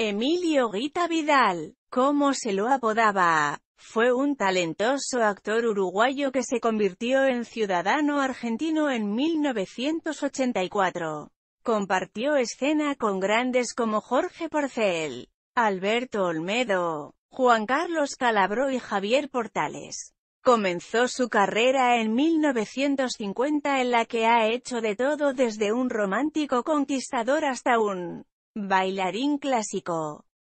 Emilio Guita Vidal, como se lo apodaba, fue un talentoso actor uruguayo que se convirtió en ciudadano argentino en 1984. Compartió escena con grandes como Jorge Porcel, Alberto Olmedo, Juan Carlos Calabro y Javier Portales. Comenzó su carrera en 1950 en la que ha hecho de todo desde un romántico conquistador hasta un bailarín clásico.